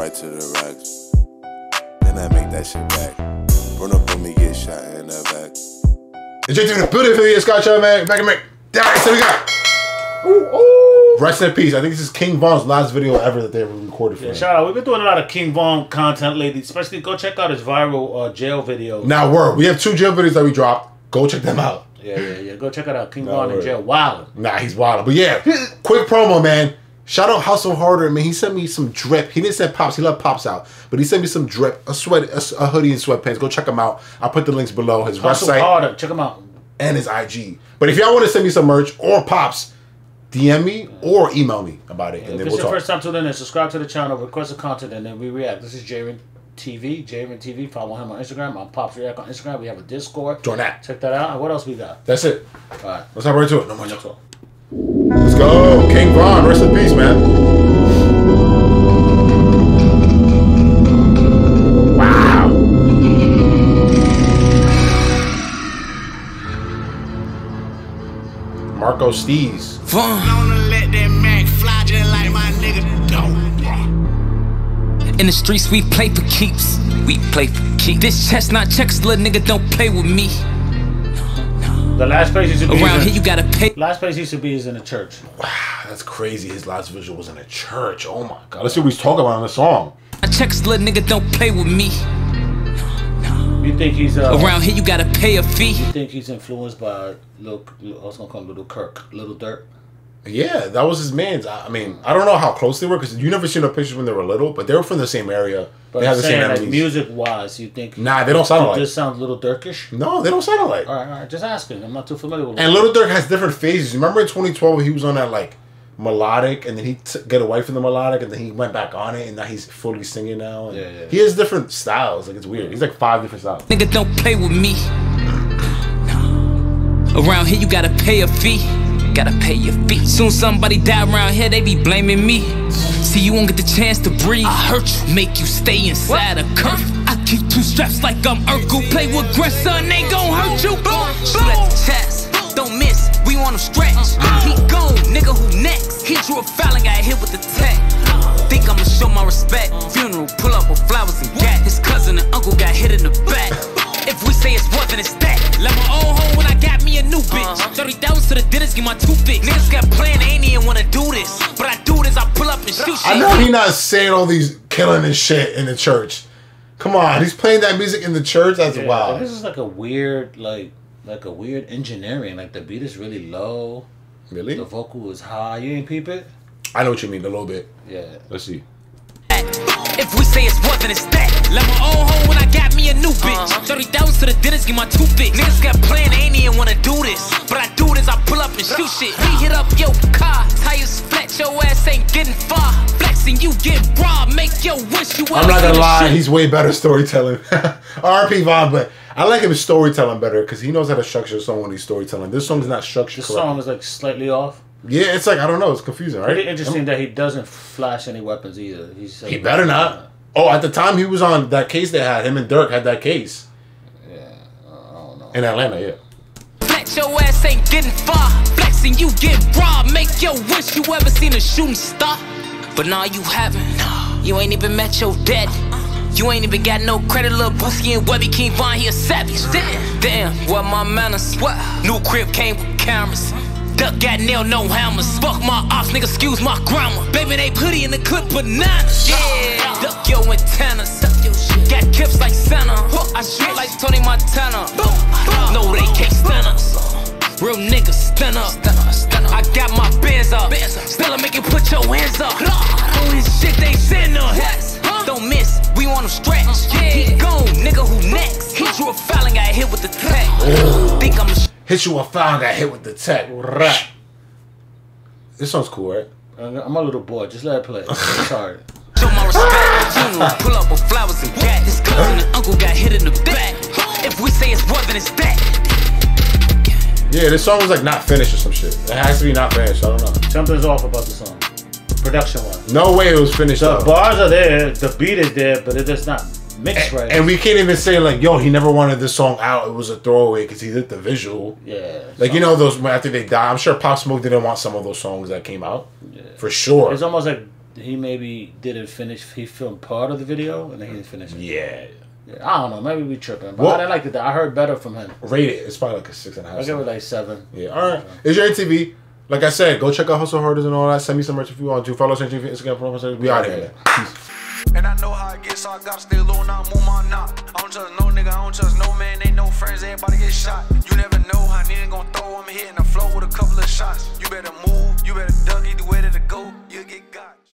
right to the racks. Then I make that shit back. Run up on me, get shot in the back. The JT in the building for you, Scott Chow, man. Back in Mick. Damn, so we got. Ooh, ooh. Rest in peace. I think this is King Von's last video ever that they ever recorded for Yeah, him. shout out. We've been doing a lot of King Von content lately. Especially go check out his viral uh, jail video. Now, word. We have two jail videos that we dropped. Go check them out. Yeah, yeah, yeah. Go check it out. King No, Von in jail. Wow. Nah, he's wild. But yeah, quick promo, man. Shout out Hustle Harder, man. He sent me some drip. He didn't send pops. He left pops out, but he sent me some drip, a sweat, a, a hoodie and sweatpants. Go check him out. I'll put the links below. His Hustle website harder. Check him out. and his IG. But if y'all want to send me some merch or pops, DM me or email me about it, and If then it's we'll your talk. first time tuning in, subscribe to the channel, request a content, and then we react. This is Jayren TV, Jayren TV. Follow him on Instagram. I'm Pops React on Instagram. We have a Discord. Join that. Check that out. What else we got? That's it. All right. Let's hop right to it. No more talk. Let's go, King Von. Rest in peace, man. Wow. Marco Steez. Gonna let that Mac fly just like my nigga don't. In the streets, we play for keeps. We play for keeps. This chestnut checks, little nigga, don't play with me. The last place used to be. Around is here, you gotta pay. last place used to be is in a church. Wow, that's crazy. His last visual was in a church. Oh my god. Let's see what he's talking about in the song. My checks, little nigga, don't play with me. You think he's uh? Around here, you gotta pay a fee. You think he's influenced by Lil? I was gonna call him Little Kirk, Little Dirt. Yeah, that was his man's. I I mean, I don't know how close they were because you never seen the pictures when they were little, but they were from the same area. But they I'm have the same saying, like enemies. music wise, you think? Nah, they don't sound alike. This sounds a little Dirkish. No, they don't sound alike. All right, all right. Just asking. I'm not too familiar with. And Little Durk has different phases. Remember in 2012 he was on that like melodic, and then he t- get away from the melodic, and then he went back on it, and now he's fully singing now. and Yeah, yeah. He has different styles. Like it's weird. He's like five different styles. Nigga, don't play with me. Around here, you gotta pay a fee. Gotta pay your fee. Soon somebody die around here, they be blaming me. See, you won't get the chance to breathe. I hurt you, make you stay inside a curve. I keep two straps like I'm Urkel. Play with grandson, ain't gon' hurt you. Boom, the chest, don't miss. We want him stretch. Uh-huh. He gone, nigga, who next? He drew a foul and got hit with the tech. Think I'ma show my respect. Funeral, pull up with flowers and gat. His cousin and uncle got hit in the back. If we say it's more than it's that. Left my old home when I got me a new bitch. Uh-huh. 30,000 to the get my tooth fixed. Niggas got plan, they ain't even wanna do this. But I do this, I pull up and shoot shit. I know he not saying all these killing and shit in the church. Come on, he's playing that music in the church. That's Yeah, wild. This is like a weird, like, like a weird engineering. Like the beat is really low, Really? the vocal is high. You ain't peep it? I know what you mean a little bit. Yeah. Let's see. If we say it's more than it's that. Left my old home when I got me a new bitch. Uh-huh. 30,000 to the dentist, get my tooth fixed. Niggas got plan, they ain't even wanna do this. But I do this, I pull up and shoot shit. We hit up your car, tires flat, your ass ain't getting far. Flexing, you get robbed, make your wish you I'm not gonna lie, he's way better storytelling. RP Von, but I like him storytelling better because he knows how to structure a song when he's storytelling. This song's not structured. The correctly. song is like slightly off. Yeah, it's like I don't know. It's confusing, right? Pretty interesting that he doesn't flash any weapons either. He's He uh, better not. Oh, at the time he was on that case they had, him and Durk had that case Yeah, I don't know. In Atlanta. Yeah. Flat, your ass ain't getting far. Flexing, you get robbed, make your wish you ever seen a shooting star. But nah, you haven't. You ain't even met your dad. You ain't even got no credit, little Busky and Webby King Von, he a savage. Damn, damn, what my manners? What? New crib came with cameras. Duck got nailed, no hammers. Fuck my ops, nigga, excuse my grammar. Baby, they putty in the clip bananas. Yeah, duck your antennas. Got kips like Santa. I shoot like Tony Montana. No, they can't stand us. Real niggas stand up. I got my bands up. Still, I make you put your hands up. On his shit, they send us. Don't miss, we want him stretch. He gone, nigga, who next? He drew a foul and got hit with the tech. Oh. Think I'm a Hit you a foul, got hit with the tech. Rap. This song's cool, right? I'm a little bored. Just let it play. Sorry. Show my respect. Funeral, pull up with flowers and gat. His cousin and uncle got hit in the back. If we say it's more than it's that. Yeah, this song was like not finished or some shit. It has to be not finished. I don't know. Something's off about the song. Production wise. No way it was finished. The though. bars are there, the beat is there, but it is just not mixed right. And we can't even say like, yo, he never wanted this song out. It was a throwaway because he did the visual. yeah. Like you know those after they die, I'm sure Pop Smoke didn't want some of those songs that came out. Yeah. For sure. It's almost like he maybe didn't finish. He filmed part of the video and then he didn't finish it. Yeah. Yeah, I don't know. Maybe we tripping. But Well- I didn't like it. I heard better from him. Rate it. It's probably like a six and a half. I give it like seven. Yeah, all right. It's your ATV. Like I said, go check out Hustle Harders and all that. Send me some merch if you want to. Follow us on Instagram. follow us on- We out here. Peace. And I know how it gets, so I gotta stay low and I move my knot. I don't trust no nigga, I don't trust no man, ain't no friends, everybody get shot. You never know how nigga gon' throw, I'm hitting the flow with a couple of shots. You better